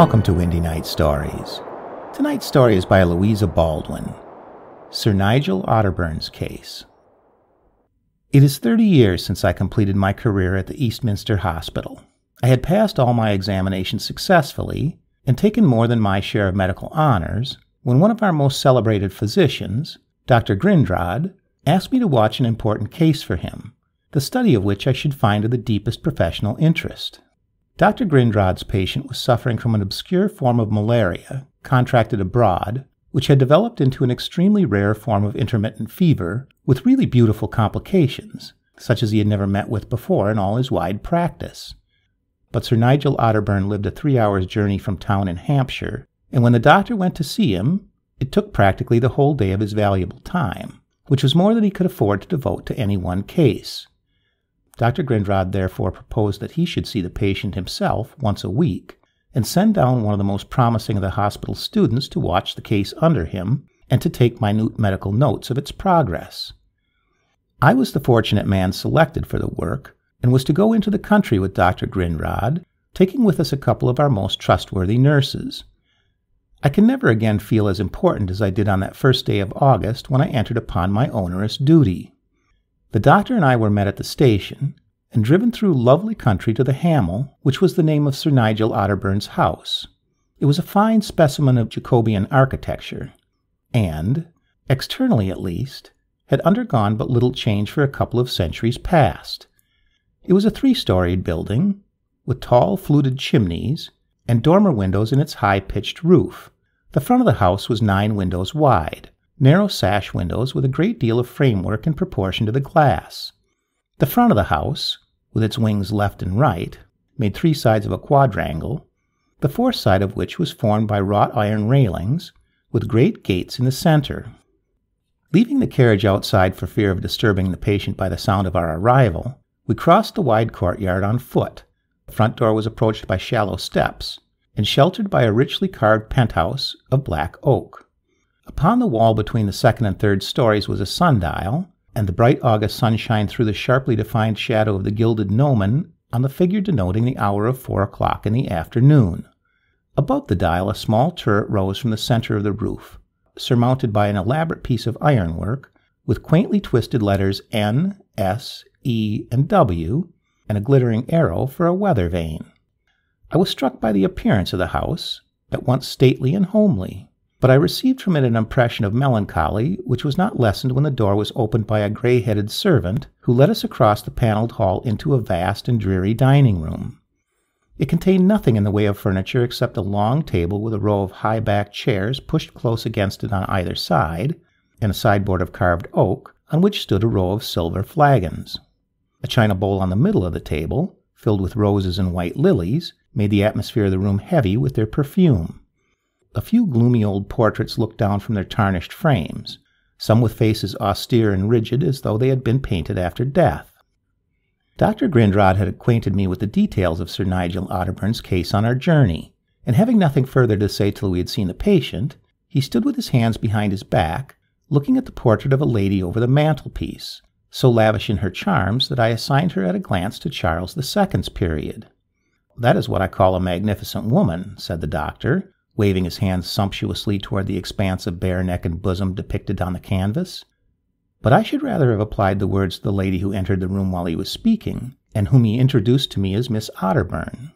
Welcome to Windy Night Stories. Tonight's story is by Louisa Baldwin Sir Nigel Otterburne's Case. It is 30 years since I completed my career at the Eastminster Hospital. I had passed all my examinations successfully and taken more than my share of medical honors when one of our most celebrated physicians, Dr. Grindrod, asked me to watch an important case for him, the study of which I should find of the deepest professional interest. Dr. Grindrod's patient was suffering from an obscure form of malaria, contracted abroad, which had developed into an extremely rare form of intermittent fever with really beautiful complications, such as he had never met with before in all his wide practice. But Sir Nigel Otterburne lived a three hours' journey from town in Hampshire, and when the doctor went to see him, it took practically the whole day of his valuable time, which was more than he could afford to devote to any one case. Dr. Grindrod therefore proposed that he should see the patient himself once a week and send down one of the most promising of the hospital students to watch the case under him and to take minute medical notes of its progress. I was the fortunate man selected for the work and was to go into the country with Dr. Grindrod, taking with us a couple of our most trustworthy nurses. I can never again feel as important as I did on that first day of August when I entered upon my onerous duty. The doctor and I were met at the station and driven through lovely country to the Hamel, which was the name of Sir Nigel Otterburne's house. It was a fine specimen of Jacobean architecture, and, externally at least, had undergone but little change for a couple of centuries past. It was a three storied building, with tall fluted chimneys and dormer windows in its high pitched roof. The front of the house was nine windows wide, narrow sash windows with a great deal of framework in proportion to the glass. The front of the house, with its wings left and right, made three sides of a quadrangle, the fourth side of which was formed by wrought iron railings, with great gates in the center. Leaving the carriage outside for fear of disturbing the patient by the sound of our arrival, we crossed the wide courtyard on foot. The front door was approached by shallow steps, and sheltered by a richly carved penthouse of black oak. Upon the wall between the second and third stories was a sundial, and the bright August sunshine threw the sharply defined shadow of the gilded gnomon on the figure denoting the hour of four o'clock in the afternoon. Above the dial a small turret rose from the center of the roof, surmounted by an elaborate piece of ironwork with quaintly twisted letters N, S, E, and W, and a glittering arrow for a weather vane. I was struck by the appearance of the house, at once stately and homely but I received from it an impression of melancholy which was not lessened when the door was opened by a gray headed servant who led us across the paneled hall into a vast and dreary dining room. It contained nothing in the way of furniture except a long table with a row of high backed chairs pushed close against it on either side, and a sideboard of carved oak on which stood a row of silver flagons. A china bowl on the middle of the table, filled with roses and white lilies, made the atmosphere of the room heavy with their perfume. A few gloomy old portraits looked down from their tarnished frames, some with faces austere and rigid as though they had been painted after death. Dr. Grindrod had acquainted me with the details of Sir Nigel Otterburne's case on our journey, and having nothing further to say till we had seen the patient, he stood with his hands behind his back, looking at the portrait of a lady over the mantelpiece, so lavish in her charms that I assigned her at a glance to Charles II's period. That is what I call a magnificent woman, said the doctor, waving his hands sumptuously toward the expanse of bare neck and bosom depicted on the canvas. But I should rather have applied the words to the lady who entered the room while he was speaking, and whom he introduced to me as Miss Otterburne.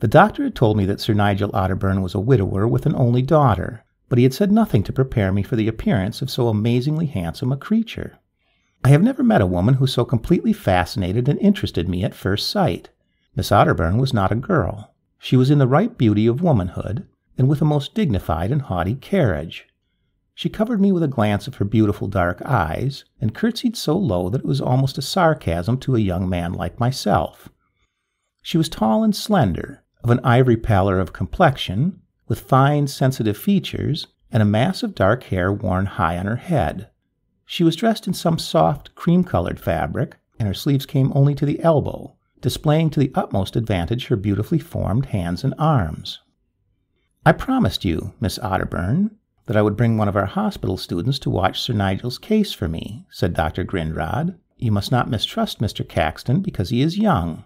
The doctor had told me that Sir Nigel Otterburne was a widower with an only daughter, but he had said nothing to prepare me for the appearance of so amazingly handsome a creature. I have never met a woman who so completely fascinated and interested me at first sight. Miss Otterburne was not a girl. She was in the ripe beauty of womanhood, and with a most dignified and haughty carriage. She covered me with a glance of her beautiful dark eyes, and curtsied so low that it was almost a sarcasm to a young man like myself. She was tall and slender, of an ivory pallor of complexion, with fine, sensitive features, and a mass of dark hair worn high on her head. She was dressed in some soft, cream colored fabric, and her sleeves came only to the elbow, displaying to the utmost advantage her beautifully formed hands and arms. I promised you, Miss Otterburne, that I would bring one of our hospital students to watch Sir Nigel's case for me, said Dr. Grindrod. You must not mistrust Mr. Caxton because he is young.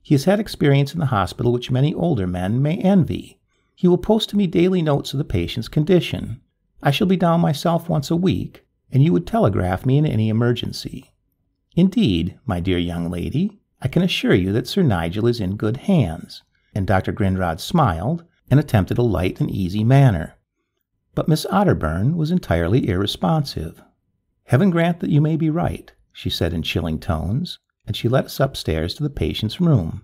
He has had experience in the hospital which many older men may envy, He will post to me daily notes of the patient's condition. I shall be down myself once a week, and you would telegraph me in any emergency. Indeed, my dear young lady, I can assure you that Sir Nigel is in good hands. And Dr. Grindrod smiled and attempted a light and easy manner. But Miss Otterburne was entirely irresponsive. Heaven grant that you may be right, she said in chilling tones, and she led us upstairs to the patient's room.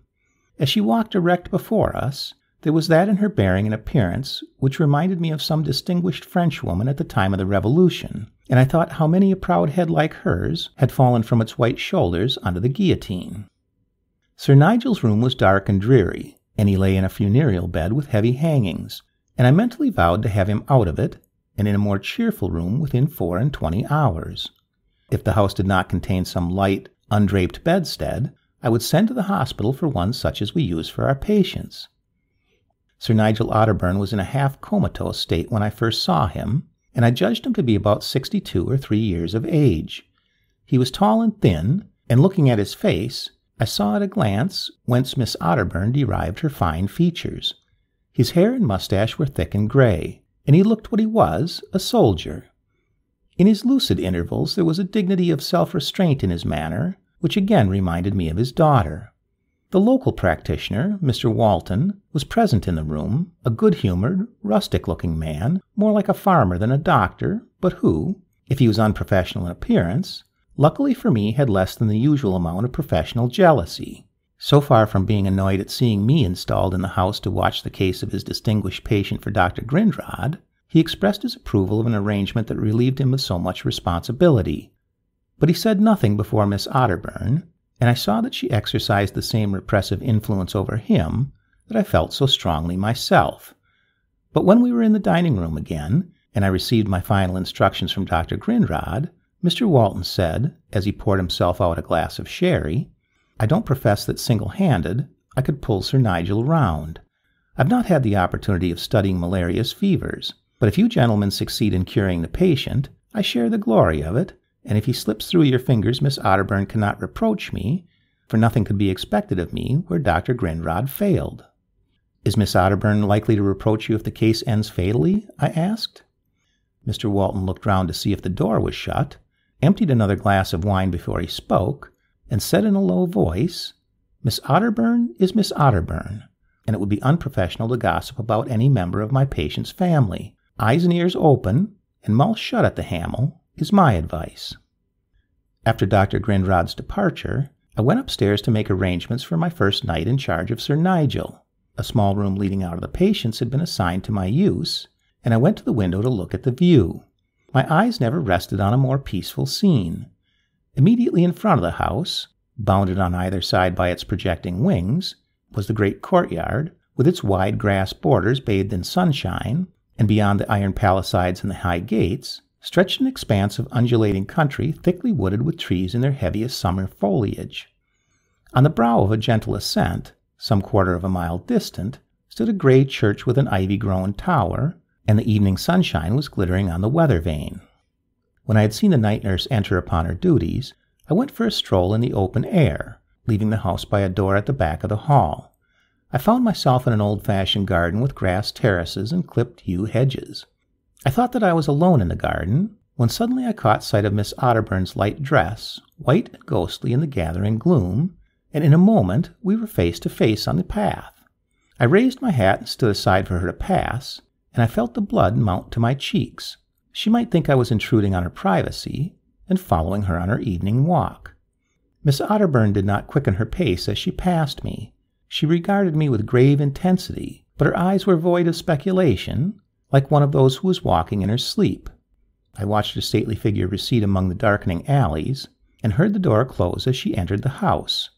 As she walked erect before us, there was that in her bearing and appearance which reminded me of some distinguished Frenchwoman at the time of the Revolution, and I thought how many a proud head like hers had fallen from its white shoulders under the guillotine. Sir Nigel's room was dark and dreary, and he lay in a funereal bed with heavy hangings, and I mentally vowed to have him out of it and in a more cheerful room within four and twenty hours. If the house did not contain some light, undraped bedstead, I would send to the hospital for one such as we use for our patients. Sir Nigel Otterburne was in a half comatose state when I first saw him, and I judged him to be about sixty two or three years of age. He was tall and thin, and looking at his face, I saw at a glance whence Miss Otterburne derived her fine features. His hair and mustache were thick and gray, and he looked what he was, a soldier. In his lucid intervals there was a dignity of self-restraint in his manner, which again reminded me of his daughter. The local practitioner, Mr. Walton, was present in the room, a good-humored, rustic-looking man, more like a farmer than a doctor, but who, if he was unprofessional in appearance, luckily for me had less than the usual amount of professional jealousy. So far from being annoyed at seeing me installed in the house to watch the case of his distinguished patient for Dr. Grindrod, he expressed his approval of an arrangement that relieved him of so much responsibility. But he said nothing before Miss Otterburne, and I saw that she exercised the same repressive influence over him that I felt so strongly myself. But when we were in the dining room again, and I received my final instructions from Dr. Grindrod, Mr. Walton said, as he poured himself out a glass of sherry, I don't profess that single handed I could pull Sir Nigel round. I've not had the opportunity of studying malarious fevers, but if you gentlemen succeed in curing the patient, I share the glory of it, and if he slips through your fingers, Miss Otterburne cannot reproach me, for nothing could be expected of me where Dr. Grindrod failed. Is Miss Otterburne likely to reproach you if the case ends fatally? I asked. Mr. Walton looked round to see if the door was shut, emptied another glass of wine before he spoke, and said in a low voice, Miss Otterburne is Miss Otterburne, and it would be unprofessional to gossip about any member of my patient's family. Eyes and ears open, and mouth shut at the Hamel, is my advice. After Dr. Grindrod's departure, I went upstairs to make arrangements for my first night in charge of Sir Nigel. A small room leading out of the patient's had been assigned to my use, and I went to the window to look at the view. My eyes never rested on a more peaceful scene. Immediately in front of the house, bounded on either side by its projecting wings, was the great courtyard, with its wide grass borders bathed in sunshine, and beyond the iron palisades and the high gates, stretched an expanse of undulating country thickly wooded with trees in their heaviest summer foliage. On the brow of a gentle ascent, some quarter of a mile distant, stood a gray church with an ivy grown tower, and the evening sunshine was glittering on the weather vane. When I had seen the night nurse enter upon her duties, I went for a stroll in the open air, leaving the house by a door at the back of the hall. I found myself in an old fashioned garden with grass terraces and clipped yew hedges. I thought that I was alone in the garden, when suddenly I caught sight of Miss Otterburne's light dress, white and ghostly in the gathering gloom, and in a moment we were face to face on the path. I raised my hat and stood aside for her to pass, and I felt the blood mount to my cheeks. She might think I was intruding on her privacy and following her on her evening walk. Miss Otterburne did not quicken her pace as she passed me. She regarded me with grave intensity, but her eyes were void of speculation, like one of those who was walking in her sleep. I watched her stately figure recede among the darkening alleys, and heard the door close as she entered the house.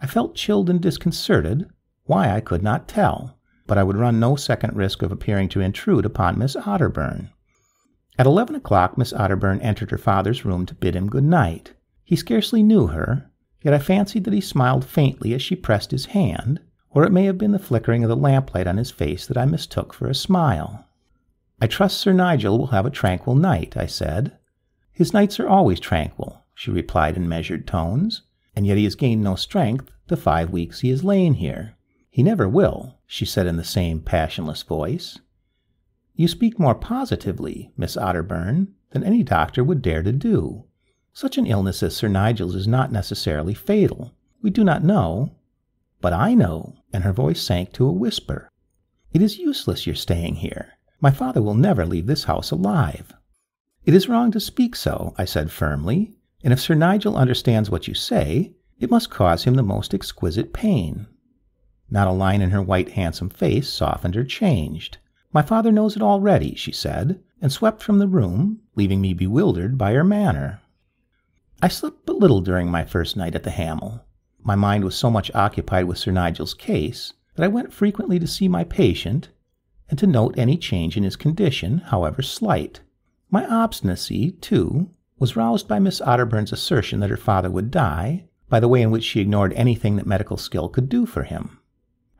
I felt chilled and disconcerted, why I could not tell, but I would run no second risk of appearing to intrude upon Miss Otterburne. At eleven o'clock Miss Otterburne entered her father's room to bid him good night. He scarcely knew her, yet I fancied that he smiled faintly as she pressed his hand, or it may have been the flickering of the lamplight on his face that I mistook for a smile. I trust Sir Nigel will have a tranquil night, I said. His nights are always tranquil, she replied in measured tones, and yet he has gained no strength the five weeks he has lain here. He never will, she said in the same passionless voice. You speak more positively, Miss Otterburne, than any doctor would dare to do. Such an illness as Sir Nigel's is not necessarily fatal. We do not know. But I know, and her voice sank to a whisper. It is useless your staying here. My father will never leave this house alive. It is wrong to speak so, I said firmly, and if Sir Nigel understands what you say, it must cause him the most exquisite pain. Not a line in her white, handsome face softened or changed. My father knows it already, she said, and swept from the room, leaving me bewildered by her manner. I slept but little during my first night at the Hamel. My mind was so much occupied with Sir Nigel's case that I went frequently to see my patient and to note any change in his condition, however slight. My obstinacy, too, was roused by Miss Otterburne's assertion that her father would die, by the way in which she ignored anything that medical skill could do for him.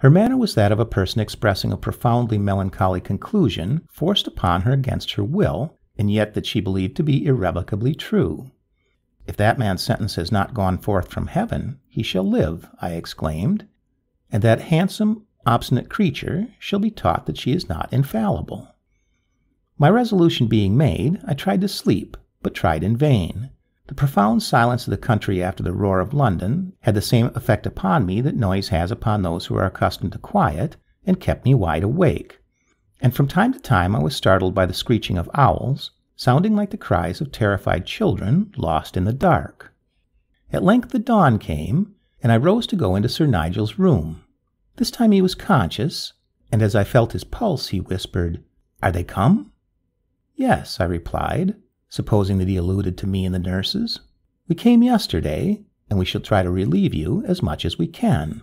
Her manner was that of a person expressing a profoundly melancholy conclusion forced upon her against her will, and yet that she believed to be irrevocably true. If that man's sentence has not gone forth from heaven, he shall live, I exclaimed, and that handsome, obstinate creature shall be taught that she is not infallible. My resolution being made, I tried to sleep, but tried in vain. The profound silence of the country after the roar of London had the same effect upon me that noise has upon those who are accustomed to quiet, and kept me wide awake. And from time to time I was startled by the screeching of owls, sounding like the cries of terrified children lost in the dark. At length the dawn came, and I rose to go into Sir Nigel's room. This time he was conscious, and as I felt his pulse, he whispered, Are they come? Yes, I replied, supposing that he alluded to me and the nurses. We came yesterday, and we shall try to relieve you as much as we can.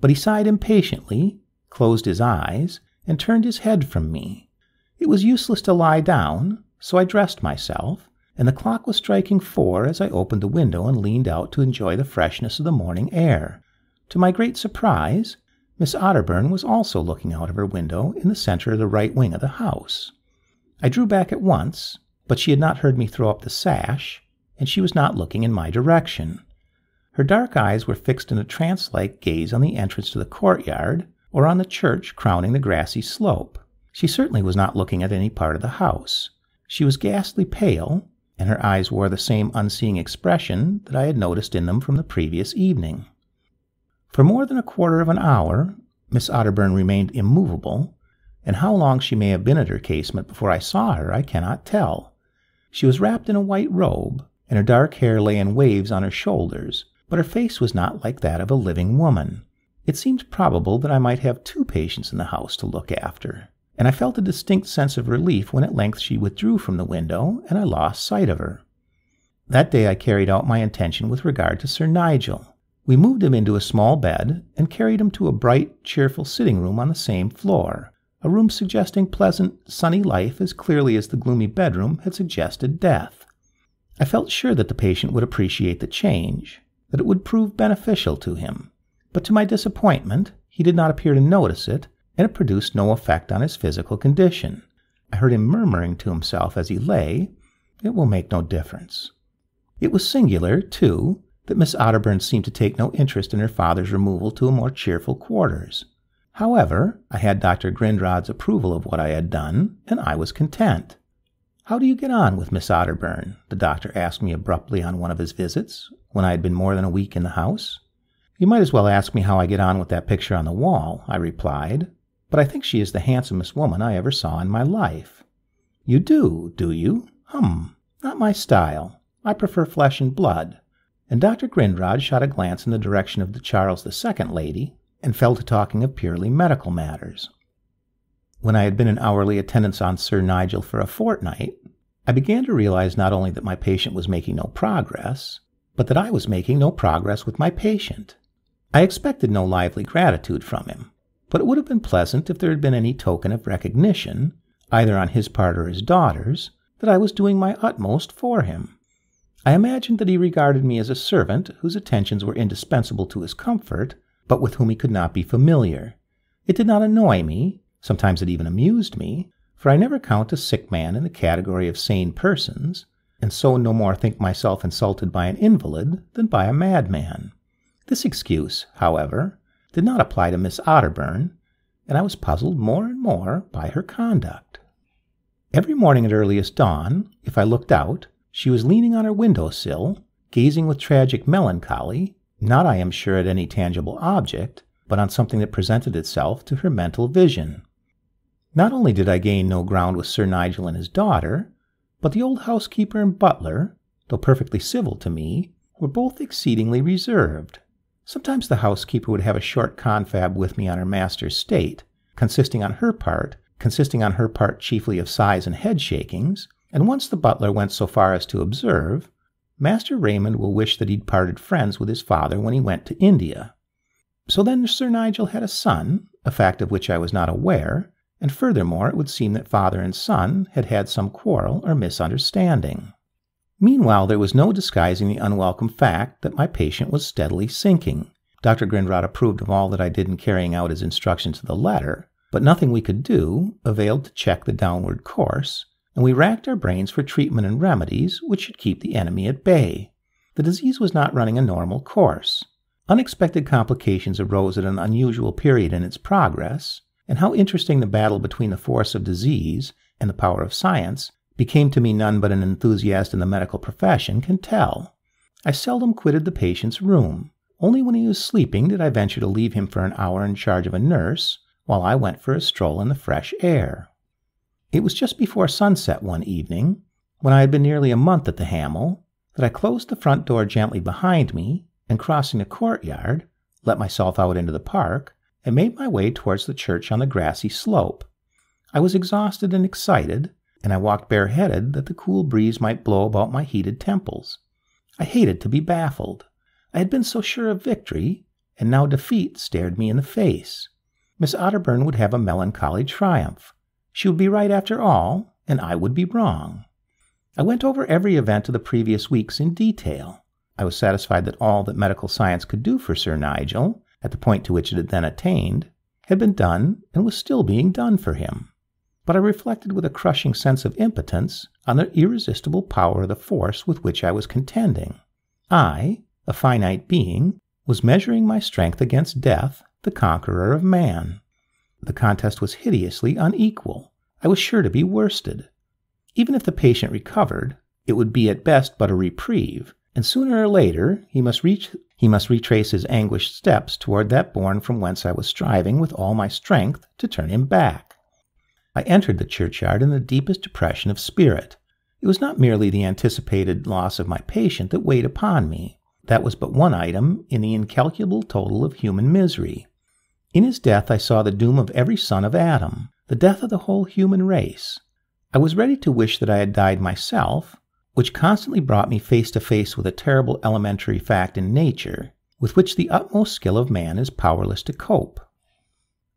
But he sighed impatiently, closed his eyes, and turned his head from me. It was useless to lie down, so I dressed myself, and the clock was striking four as I opened the window and leaned out to enjoy the freshness of the morning air. To my great surprise, Miss Otterburne was also looking out of her window in the center of the right wing of the house. I drew back at once, but she had not heard me throw up the sash, and she was not looking in my direction. Her dark eyes were fixed in a trance like gaze on the entrance to the courtyard or on the church crowning the grassy slope. She certainly was not looking at any part of the house. She was ghastly pale, and her eyes wore the same unseeing expression that I had noticed in them from the previous evening. For more than a quarter of an hour, Miss Otterburne remained immovable, and how long she may have been at her casement before I saw her I cannot tell. She was wrapped in a white robe, and her dark hair lay in waves on her shoulders, but her face was not like that of a living woman. It seemed probable that I might have two patients in the house to look after, and I felt a distinct sense of relief when at length she withdrew from the window and I lost sight of her. That day I carried out my intention with regard to Sir Nigel. We moved him into a small bed and carried him to a bright, cheerful sitting room on the same floor, a room suggesting pleasant, sunny life as clearly as the gloomy bedroom had suggested death. I felt sure that the patient would appreciate the change, that it would prove beneficial to him. But to my disappointment, he did not appear to notice it, and it produced no effect on his physical condition. I heard him murmuring to himself as he lay, It will make no difference. It was singular, too, that Miss Otterburne seemed to take no interest in her father's removal to a more cheerful quarters. However, I had Dr. Grindrod's approval of what I had done, and I was content. How do you get on with Miss Otterburne? the doctor asked me abruptly on one of his visits, when I had been more than a week in the house. You might as well ask me how I get on with that picture on the wall, I replied, but I think she is the handsomest woman I ever saw in my life. You do, do you? Hum, not my style. I prefer flesh and blood. And Dr. Grindrod shot a glance in the direction of the Charles II lady, and fell to talking of purely medical matters. When I had been in hourly attendance on Sir Nigel for a fortnight, I began to realize not only that my patient was making no progress, but that I was making no progress with my patient. I expected no lively gratitude from him, but it would have been pleasant if there had been any token of recognition, either on his part or his daughter's, that I was doing my utmost for him. I imagined that he regarded me as a servant whose attentions were indispensable to his comfort, but with whom he could not be familiar. It did not annoy me, sometimes it even amused me, for I never count a sick man in the category of sane persons, and so no more think myself insulted by an invalid than by a madman. This excuse, however, did not apply to Miss Otterburne, and I was puzzled more and more by her conduct. Every morning at earliest dawn, if I looked out, she was leaning on her window sill, gazing with tragic melancholy, not, I am sure, at any tangible object, but on something that presented itself to her mental vision. Not only did I gain no ground with Sir Nigel and his daughter, but the old housekeeper and butler, though perfectly civil to me, were both exceedingly reserved. Sometimes the housekeeper would have a short confab with me on her master's state, consisting on her part consisting on her part chiefly of sighs and head shakings, and once the butler went so far as to observe, Master Raymond will wish that he'd parted friends with his father when he went to India. So then Sir Nigel had a son, a fact of which I was not aware, and furthermore it would seem that father and son had had some quarrel or misunderstanding. Meanwhile, there was no disguising the unwelcome fact that my patient was steadily sinking. Dr. Grindrod approved of all that I did in carrying out his instructions to the letter, but nothing we could do availed to check the downward course, and we racked our brains for treatment and remedies which should keep the enemy at bay. The disease was not running a normal course. Unexpected complications arose at an unusual period in its progress, and how interesting the battle between the force of disease and the power of science became to me none but an enthusiast in the medical profession can tell. I seldom quitted the patient's room. Only when he was sleeping did I venture to leave him for an hour in charge of a nurse while I went for a stroll in the fresh air. It was just before sunset one evening, when I had been nearly a month at the Hamel, that I closed the front door gently behind me and, crossing the courtyard, let myself out into the park and made my way towards the church on the grassy slope. I was exhausted and excited, and I walked bareheaded that the cool breeze might blow about my heated temples. I hated to be baffled. I had been so sure of victory, and now defeat stared me in the face. Miss Otterburne would have a melancholy triumph. She would be right after all, and I would be wrong. I went over every event of the previous weeks in detail. I was satisfied that all that medical science could do for Sir Nigel, at the point to which it had then attained, had been done and was still being done for him. But I reflected with a crushing sense of impotence on the irresistible power of the force with which I was contending. I, a finite being, was measuring my strength against death the conqueror of man. The contest was hideously unequal. I was sure to be worsted. Even if the patient recovered, it would be at best but a reprieve, and sooner or later he must reach he must retrace his anguished steps toward that bourne from whence I was striving with all my strength to turn him back. I entered the churchyard in the deepest depression of spirit. It was not merely the anticipated loss of my patient that weighed upon me. That was but one item in the incalculable total of human misery. In his death I saw the doom of every son of Adam, the death of the whole human race. I was ready to wish that I had died myself, which constantly brought me face to face with a terrible elementary fact in nature, with which the utmost skill of man is powerless to cope.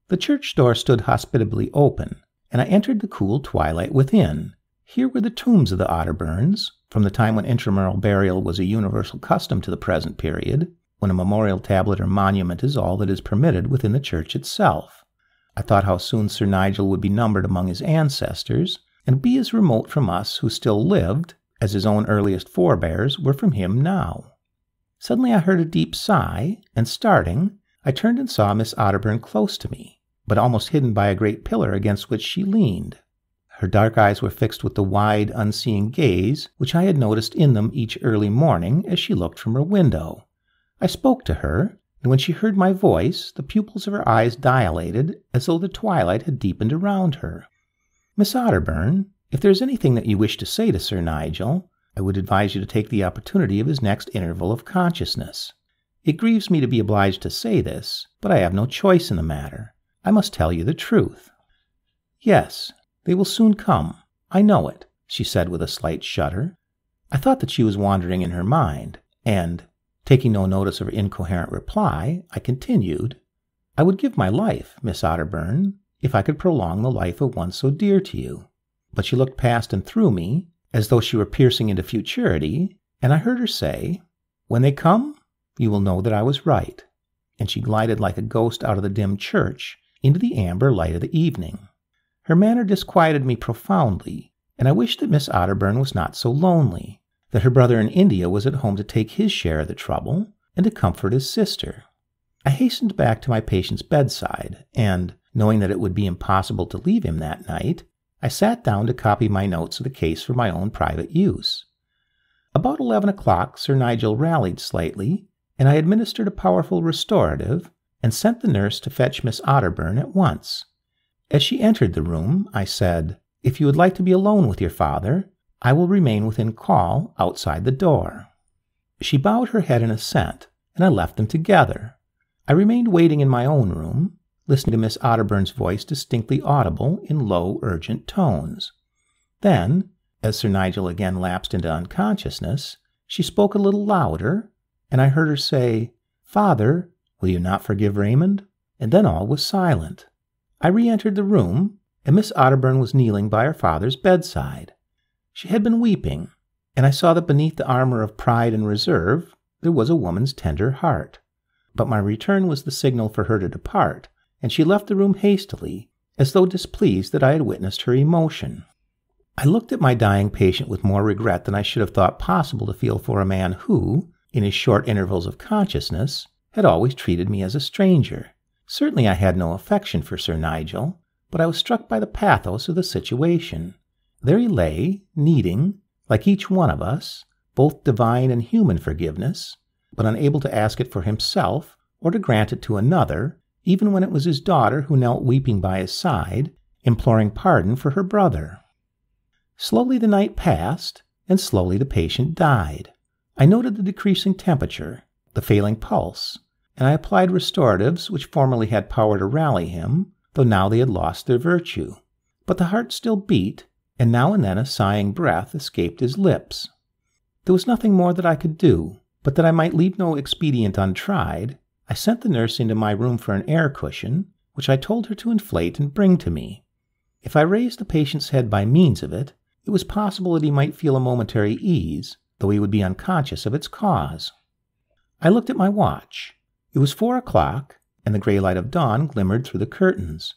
The church door stood hospitably open, and I entered the cool twilight within. Here were the tombs of the Otterburnes, from the time when intramural burial was a universal custom to the present period, when a memorial tablet or monument is all that is permitted within the church itself. I thought how soon Sir Nigel would be numbered among his ancestors, and be as remote from us who still lived as his own earliest forebears were from him now. Suddenly I heard a deep sigh, and starting, I turned and saw Miss Otterburne close to me, but almost hidden by a great pillar against which she leaned. Her dark eyes were fixed with the wide, unseeing gaze which I had noticed in them each early morning as she looked from her window. I spoke to her, and when she heard my voice, the pupils of her eyes dilated as though the twilight had deepened around her. Miss Otterburne, if there is anything that you wish to say to Sir Nigel, I would advise you to take the opportunity of his next interval of consciousness. It grieves me to be obliged to say this, but I have no choice in the matter. I must tell you the truth. Yes, they will soon come. I know it, she said with a slight shudder. I thought that she was wandering in her mind, and, Taking no notice of her incoherent reply, I continued, I would give my life, Miss Otterburne, if I could prolong the life of one so dear to you. But she looked past and through me, as though she were piercing into futurity, and I heard her say, When they come, you will know that I was right. And she glided like a ghost out of the dim church into the amber light of the evening. Her manner disquieted me profoundly, and I wished that Miss Otterburne was not so lonely that her brother in India was at home to take his share of the trouble and to comfort his sister. I hastened back to my patient's bedside, and, knowing that it would be impossible to leave him that night, I sat down to copy my notes of the case for my own private use. About eleven o'clock, Sir Nigel rallied slightly, and I administered a powerful restorative and sent the nurse to fetch Miss Otterburne at once. As she entered the room, I said, If you would like to be alone with your father, I will remain within call outside the door. She bowed her head in assent, and I left them together. I remained waiting in my own room, listening to Miss Otterburne's voice distinctly audible in low, urgent tones. Then, as Sir Nigel again lapsed into unconsciousness, she spoke a little louder, and I heard her say, Father, will you not forgive Raymond? And then all was silent. I re entered the room, and Miss Otterburne was kneeling by her father's bedside. She had been weeping, and I saw that beneath the armor of pride and reserve there was a woman's tender heart. But my return was the signal for her to depart, and she left the room hastily, as though displeased that I had witnessed her emotion. I looked at my dying patient with more regret than I should have thought possible to feel for a man who, in his short intervals of consciousness, had always treated me as a stranger. Certainly I had no affection for Sir Nigel, but I was struck by the pathos of the situation. There he lay, needing, like each one of us, both divine and human forgiveness, but unable to ask it for himself or to grant it to another, even when it was his daughter who knelt weeping by his side, imploring pardon for her brother. Slowly the night passed, and slowly the patient died. I noted the decreasing temperature, the failing pulse, and I applied restoratives which formerly had power to rally him, though now they had lost their virtue. But the heart still beat, and now and then a sighing breath escaped his lips. There was nothing more that I could do, but that I might leave no expedient untried, I sent the nurse into my room for an air cushion, which I told her to inflate and bring to me. If I raised the patient's head by means of it, it was possible that he might feel a momentary ease, though he would be unconscious of its cause. I looked at my watch. It was four o'clock, and the gray light of dawn glimmered through the curtains.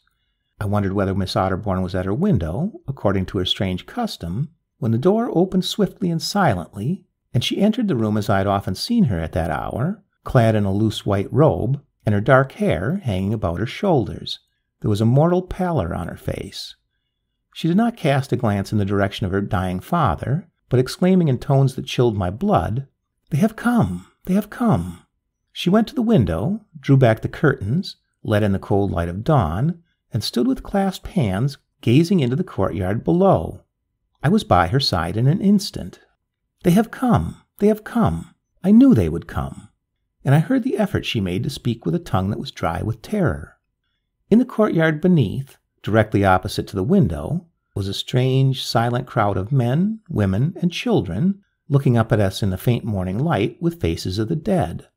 I wondered whether Miss Otterburne was at her window, according to her strange custom, when the door opened swiftly and silently, and she entered the room as I had often seen her at that hour, clad in a loose white robe, and her dark hair hanging about her shoulders. There was a mortal pallor on her face. She did not cast a glance in the direction of her dying father, but exclaiming in tones that chilled my blood, They have come! They have come! She went to the window, drew back the curtains, let in the cold light of dawn, and stood with clasped hands gazing into the courtyard below. I was by her side in an instant. They have come! They have come! I knew they would come and I heard the effort she made to speak with a tongue that was dry with terror. In the courtyard beneath, directly opposite to the window, was a strange, silent crowd of men, women, and children looking up at us in the faint morning light with faces of the dead.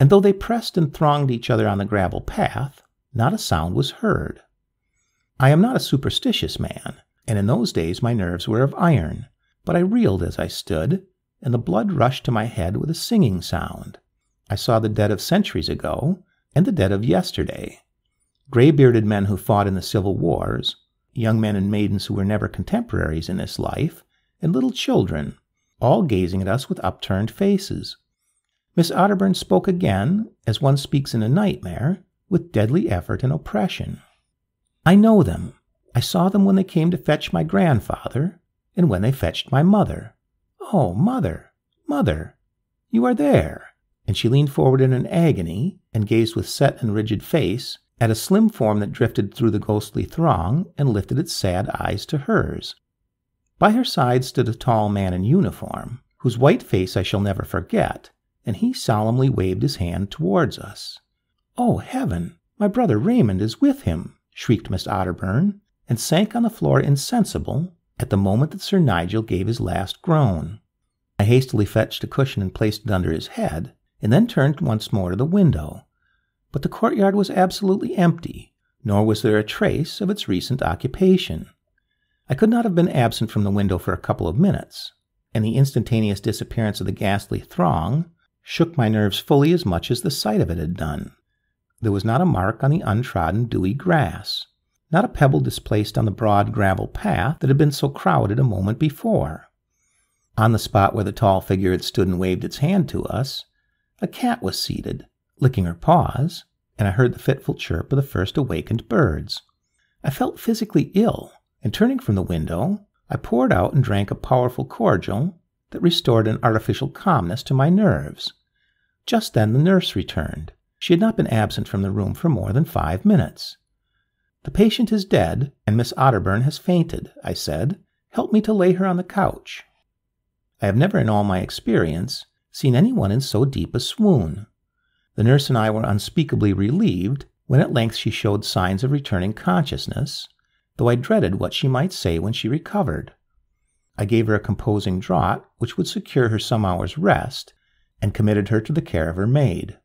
And though they pressed and thronged each other on the gravel path, not a sound was heard. I am not a superstitious man, and in those days my nerves were of iron, but I reeled as I stood, and the blood rushed to my head with a singing sound. I saw the dead of centuries ago and the dead of yesterday. Gray bearded men who fought in the civil wars, young men and maidens who were never contemporaries in this life, and little children, all gazing at us with upturned faces. Miss Otterburne spoke again, as one speaks in a nightmare, with deadly effort and oppression. I know them. I saw them when they came to fetch my grandfather, and when they fetched my mother. Oh, mother, mother, you are there and she leaned forward in an agony and gazed with set and rigid face at a slim form that drifted through the ghostly throng and lifted its sad eyes to hers. By her side stood a tall man in uniform, whose white face I shall never forget, and he solemnly waved his hand towards us. Oh, heaven! My brother Raymond is with him! shrieked Miss Otterburne, and sank on the floor insensible at the moment that Sir Nigel gave his last groan. I hastily fetched a cushion and placed it under his head, and then turned once more to the window. But the courtyard was absolutely empty, nor was there a trace of its recent occupation. I could not have been absent from the window for a couple of minutes, and the instantaneous disappearance of the ghastly throng shook my nerves fully as much as the sight of it had done. There was not a mark on the untrodden dewy grass, not a pebble displaced on the broad gravel path that had been so crowded a moment before. On the spot where the tall figure had stood and waved its hand to us, a cat was seated, licking her paws, and I heard the fitful chirp of the first awakened birds. I felt physically ill, and turning from the window, I poured out and drank a powerful cordial that restored an artificial calmness to my nerves. Just then the nurse returned. She had not been absent from the room for more than five minutes. The patient is dead, and Miss Otterburne has fainted, I said. Help me to lay her on the couch. I have never in all my experience seen anyone in so deep a swoon. The nurse and I were unspeakably relieved when at length she showed signs of returning consciousness, though I dreaded what she might say when she recovered. I gave her a composing draught which would secure her some hours' rest, and committed her to the care of her maid.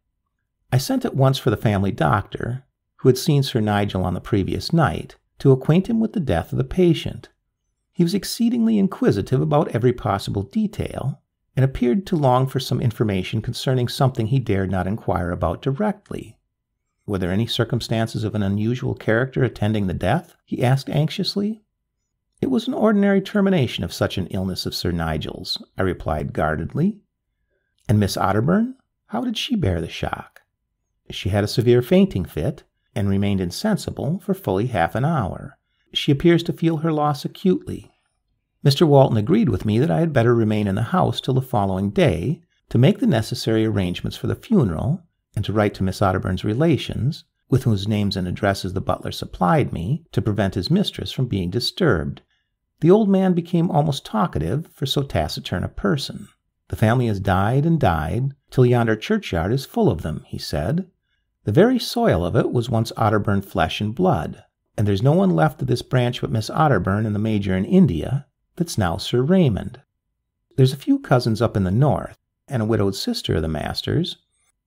I sent at once for the family doctor, who had seen Sir Nigel on the previous night, to acquaint him with the death of the patient. He was exceedingly inquisitive about every possible detail, and appeared to long for some information concerning something he dared not inquire about directly. Were there any circumstances of an unusual character attending the death? he asked anxiously. It was an ordinary termination of such an illness of Sir Nigel's, I replied guardedly. And Miss Otterburne? How did she bear the shock? She had a severe fainting fit, and remained insensible for fully half an hour. She appears to feel her loss acutely. Mr. Walton agreed with me that I had better remain in the house till the following day to make the necessary arrangements for the funeral and to write to Miss Otterburne's relations, with whose names and addresses the butler supplied me, to prevent his mistress from being disturbed. The old man became almost talkative for so taciturn a person. The family has died and died till yonder churchyard is full of them, he said. The very soil of it was once Otterburne flesh and blood, and there's no one left of this branch but Miss Otterburne and the Major in India that's now Sir Raymond. There's a few cousins up in the north, and a widowed sister of the master's,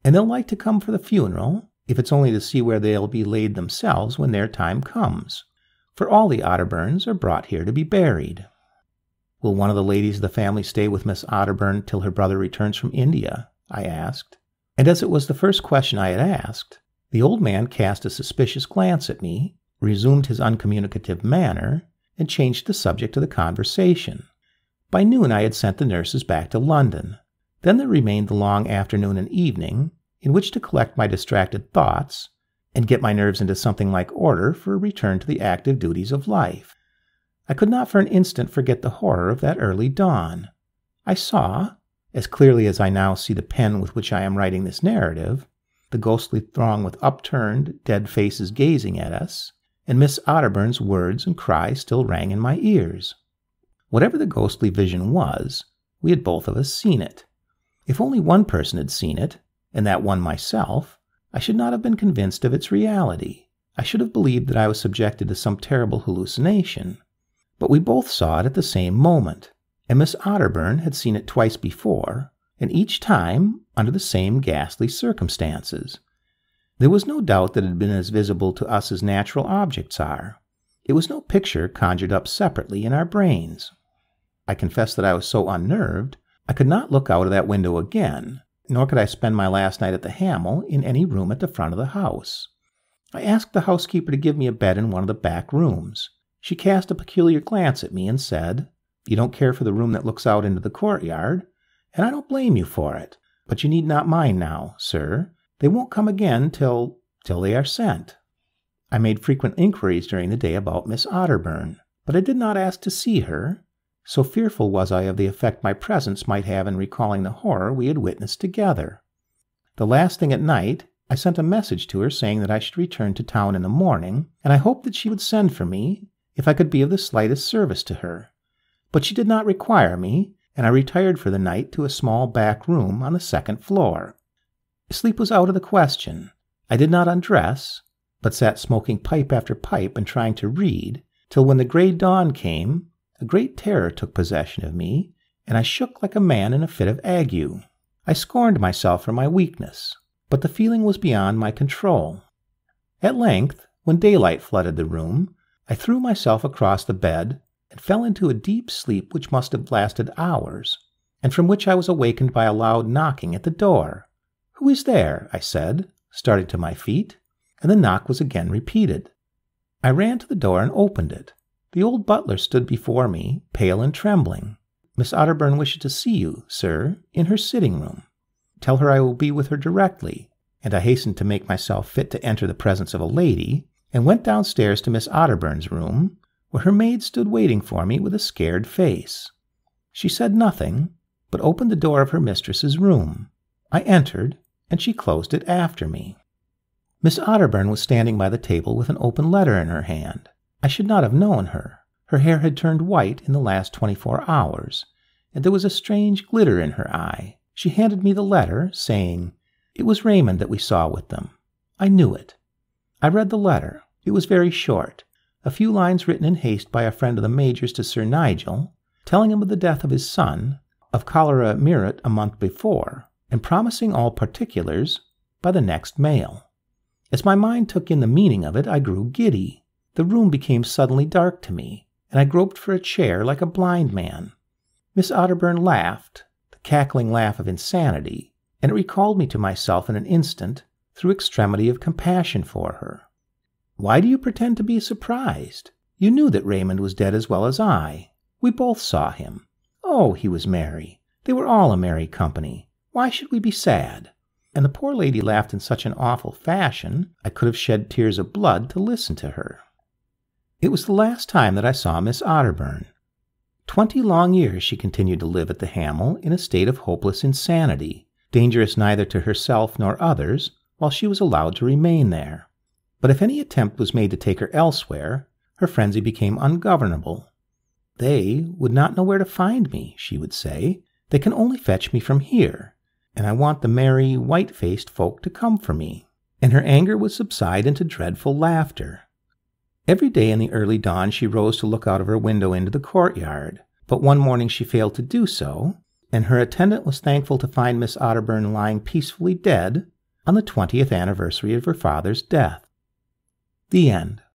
and they'll like to come for the funeral, if it's only to see where they'll be laid themselves when their time comes, for all the Otterburnes are brought here to be buried. Will one of the ladies of the family stay with Miss Otterburne till her brother returns from India? I asked. And as it was the first question I had asked, the old man cast a suspicious glance at me, resumed his uncommunicative manner, and changed the subject of the conversation. By noon I had sent the nurses back to London. Then there remained the long afternoon and evening in which to collect my distracted thoughts and get my nerves into something like order for a return to the active duties of life. I could not for an instant forget the horror of that early dawn. I saw, as clearly as I now see the pen with which I am writing this narrative, the ghostly throng with upturned, dead faces gazing at us, and Miss Otterburne's words and cries still rang in my ears. Whatever the ghostly vision was, we had both of us seen it. If only one person had seen it, and that one myself, I should not have been convinced of its reality. I should have believed that I was subjected to some terrible hallucination. But we both saw it at the same moment, and Miss Otterburne had seen it twice before, and each time under the same ghastly circumstances. There was no doubt that it had been as visible to us as natural objects are. It was no picture conjured up separately in our brains. I confess that I was so unnerved I could not look out of that window again, nor could I spend my last night at the Hamel in any room at the front of the house. I asked the housekeeper to give me a bed in one of the back rooms. She cast a peculiar glance at me and said, you don't care for the room that looks out into the courtyard, and I don't blame you for it. But you need not mind now, sir. They won't come again till till they are sent. I made frequent inquiries during the day about Miss Otterburne, but I did not ask to see her, so fearful was I of the effect my presence might have in recalling the horror we had witnessed together. The last thing at night, I sent a message to her saying that I should return to town in the morning, and I hoped that she would send for me if I could be of the slightest service to her. But she did not require me, and I retired for the night to a small back room on the second floor. Sleep was out of the question. I did not undress, but sat smoking pipe after pipe and trying to read, till when the gray dawn came, a great terror took possession of me, and I shook like a man in a fit of ague. I scorned myself for my weakness, but the feeling was beyond my control. At length, when daylight flooded the room, I threw myself across the bed and fell into a deep sleep which must have lasted hours, and from which I was awakened by a loud knocking at the door. Who is there? I said, starting to my feet, and the knock was again repeated. I ran to the door and opened it. The old butler stood before me, pale and trembling. Miss Otterburne wishes to see you, sir, in her sitting room. Tell her I will be with her directly, and I hastened to make myself fit to enter the presence of a lady, and went downstairs to Miss Otterburne's room, where her maid stood waiting for me with a scared face. She said nothing, but opened the door of her mistress's room. I entered, and she closed it after me. Miss Otterburne was standing by the table with an open letter in her hand. I should not have known her. Her hair had turned white in the last twenty four hours, and there was a strange glitter in her eye. She handed me the letter, saying, It was Raymond that we saw with them. I knew it. I read the letter. It was very short, a few lines written in haste by a friend of the Major's to Sir Nigel, telling him of the death of his son, of cholera Meerut a month before, and promising all particulars by the next mail. As my mind took in the meaning of it, I grew giddy. The room became suddenly dark to me, and I groped for a chair like a blind man. Miss Otterburne laughed, the cackling laugh of insanity, and it recalled me to myself in an instant through extremity of compassion for her. Why do you pretend to be surprised? You knew that Raymond was dead as well as I. We both saw him. Oh, he was merry. They were all a merry company. Why should we be sad? And the poor lady laughed in such an awful fashion, I could have shed tears of blood to listen to her. It was the last time that I saw Miss Otterburne. Twenty long years she continued to live at the Hamel in a state of hopeless insanity, dangerous neither to herself nor others, while she was allowed to remain there. But if any attempt was made to take her elsewhere, her frenzy became ungovernable. They would not know where to find me, she would say. They can only fetch me from here, and I want the merry, white faced folk to come for me. And her anger would subside into dreadful laughter. Every day in the early dawn she rose to look out of her window into the courtyard, but one morning she failed to do so, and her attendant was thankful to find Miss Otterburne lying peacefully dead on the twentieth anniversary of her father's death. The end.